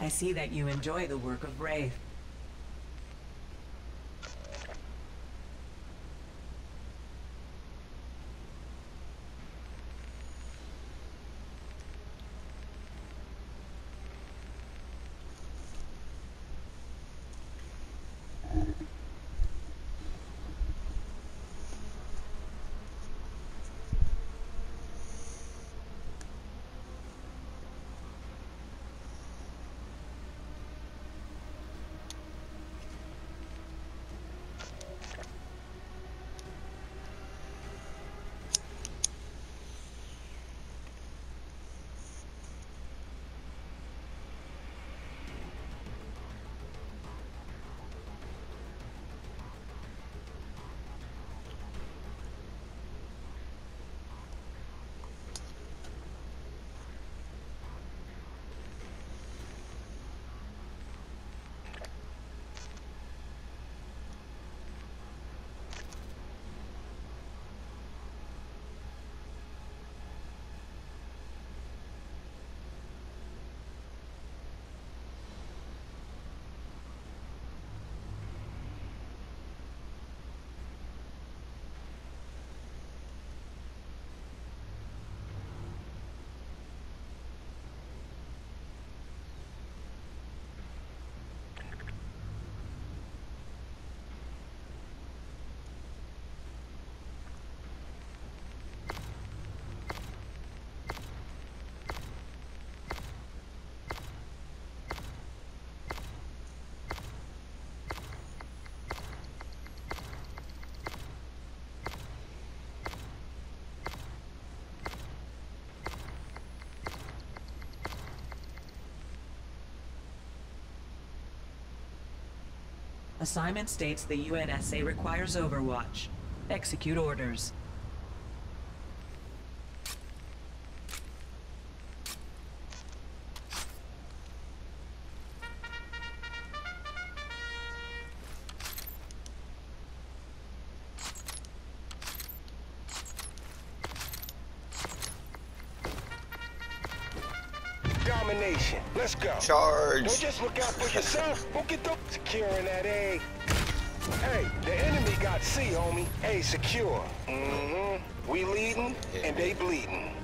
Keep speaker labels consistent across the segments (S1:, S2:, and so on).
S1: I see that you enjoy the work of Wraith. Assignment states the UNSA requires Overwatch. Execute orders.
S2: Domination. Let's go.
S3: Charge.
S2: Don't just look out for yourself. Go get the securing that A. Hey, the enemy got C, homie. A secure. Mm-hmm. We leading and they bleeding.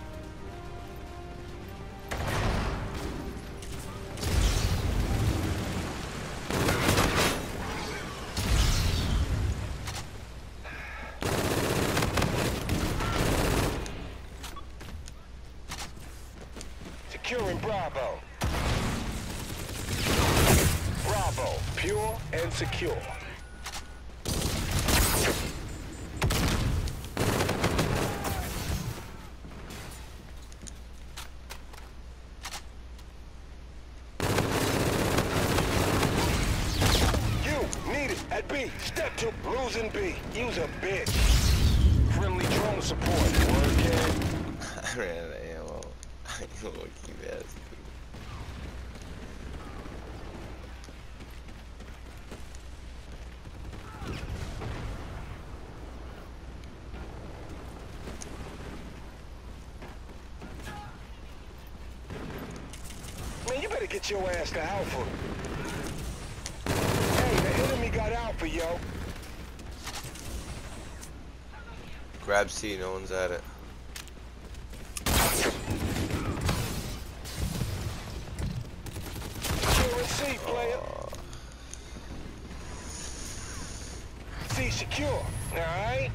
S2: Secure. At B. Step two, losing B. Use a bitch. Friendly drone support. Word, kid.
S3: I ran out of ammo. You lucky bastard.
S2: You get your ass to Alpha. Hey, the enemy got Alpha, yo.
S3: Grab C, no one's at it.
S2: Securing C, player. Oh. C secure. Alright?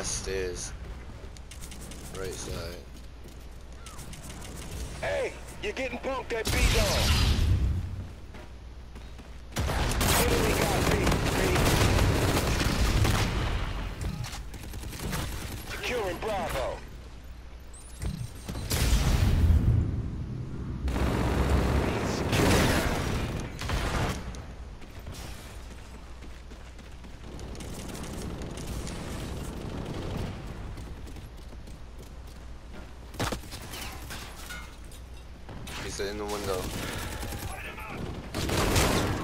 S3: Glass stairs. Right side.
S2: Hey, you're getting punked at B dog. Enemy got B, B. Securing Bravo.
S3: in the window.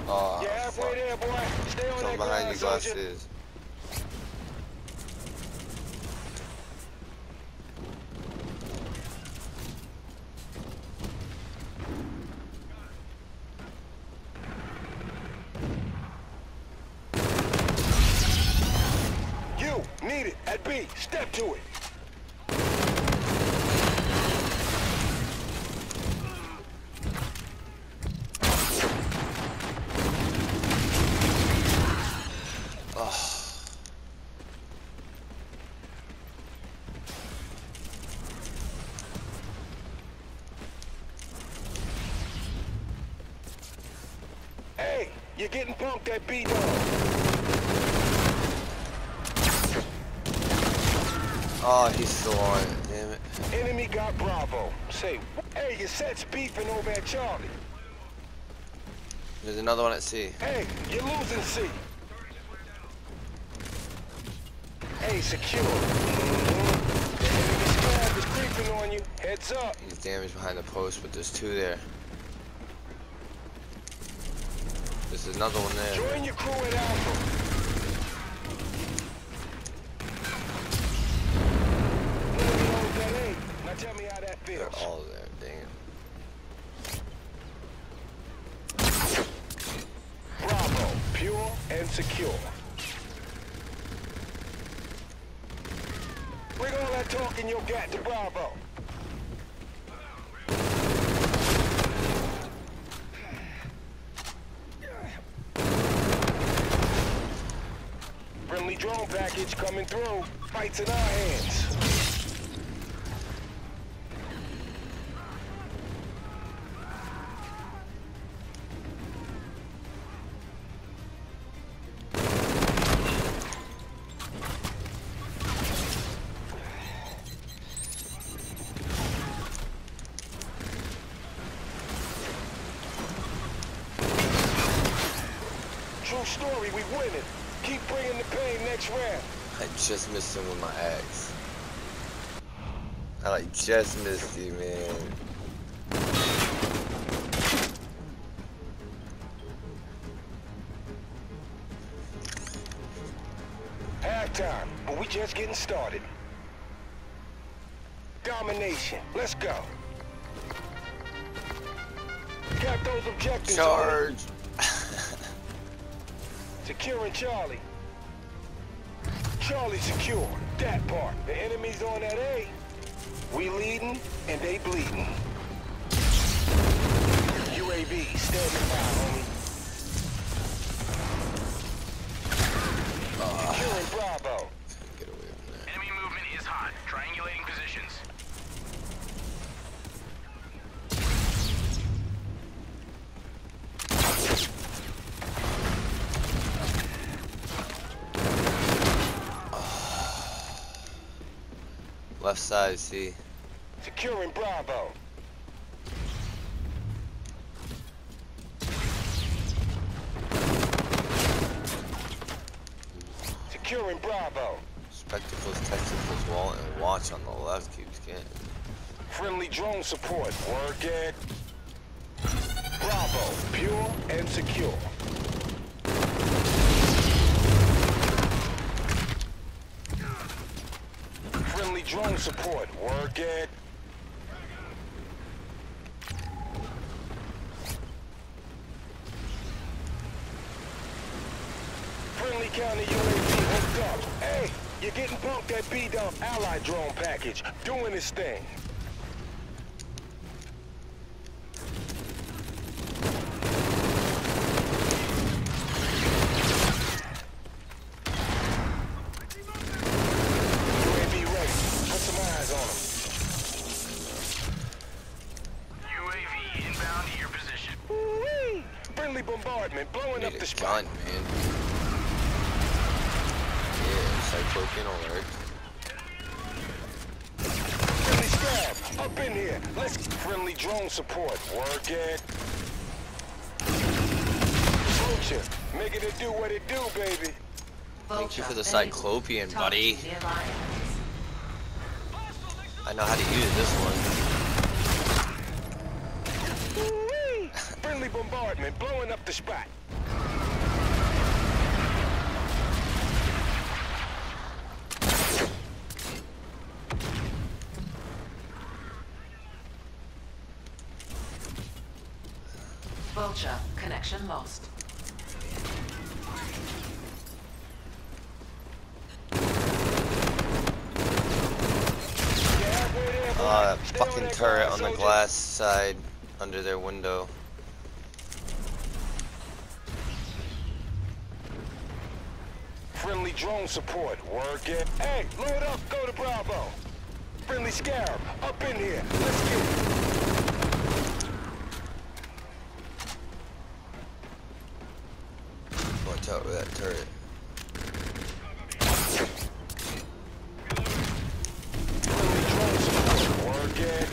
S3: Oh, yeah,
S2: there, boy. Stay on that
S3: behind
S2: your
S3: glasses.
S2: You're getting punked at B dog.
S3: Oh, he's still on it. Damn it.
S2: Enemy got Bravo. Say, hey, your set's beefing over at Charlie.
S3: There's another one at C.
S2: Hey, you're losing C. Hey, secure. The enemy squad is creeping on you. Heads up.
S3: He's damaged behind the post, but there's two there. There's another one there.
S2: Join your crew at Alpha. That Now tell me how that
S3: They're all there. Damn.
S2: Bravo, pure and secure. Bring all that talk and you'll get to Bravo. Friendly drone package coming through. Fights in our hands. True story, we winning. Keep bringing the pain next round.
S3: I just missed him with my axe. I like just missed you, man.
S2: Halftime, but we just getting started. Domination. Let's go. Got those objectives.
S3: Charge!
S2: Securing Charlie. Charlie secure. That part. The enemy's on that A. We leading and they bleeding. UAV standing by, homie. Uh. Securing Bravo.
S3: Get away from there.
S4: Enemy movement is hot. Triangulating positions.
S3: Left side, see.
S2: Securing Bravo. Securing Bravo.
S3: Spectacles, testicles, wall, and watch on the left keeps getting.
S2: Friendly drone support. Work it. Bravo. Pure and secure. Friendly drone support. Work it. Friendly counter UAV hooked up. Hey, you're getting bumped at B-Dump Allied drone package. Doing this thing. Friendly bombardment blowing up the
S3: a
S2: spot.
S3: gun, man. Yeah, Cyclopean alert.
S2: Friendly stab. Up in here. Let's friendly drone support. Work it. Vulture. Making it do what it do, baby.
S3: Thank you for the
S1: Vulture,
S3: Cyclopean, buddy.
S1: to nearby enemies.
S3: I know how to use this one.
S2: Friendly bombardment blowing up the spot.
S5: Vulture, connection lost.
S3: Uh, fucking turret on the glass side under their window.
S2: Friendly drone support. Work it. Hey, load up. Go to Bravo. Friendly Scarab. Up in here. Let's get it.
S3: Watch out with that turret.
S2: Friendly drone support. Work it.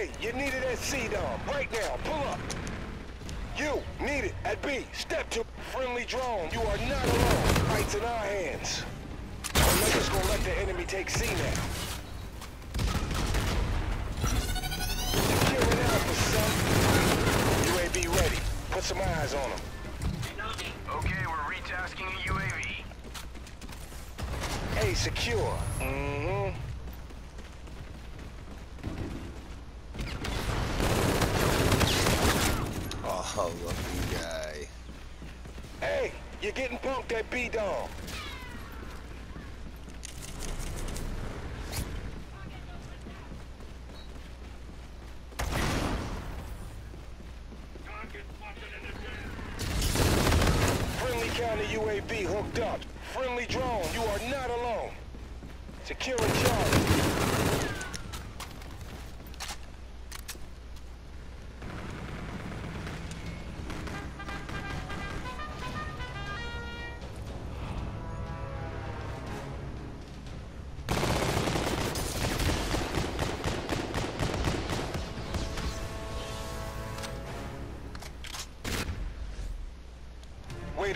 S2: Hey, you need it at C-Dom. Right now. Pull up. You need it at B. Step to friendly drone. You are not alone. Fight's in our hands. I'm not just gonna let the enemy take C now. Securing Alpha, son. UAV ready. Put some eyes on them.
S4: Okay, we're retasking a UAV.
S2: A secure. Mm-hmm.
S3: Guy.
S2: Hey, you're getting punked at counter UAV hooked up. Friendly drone, you are not alone. Securing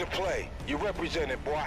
S2: to play. You represent it, boy.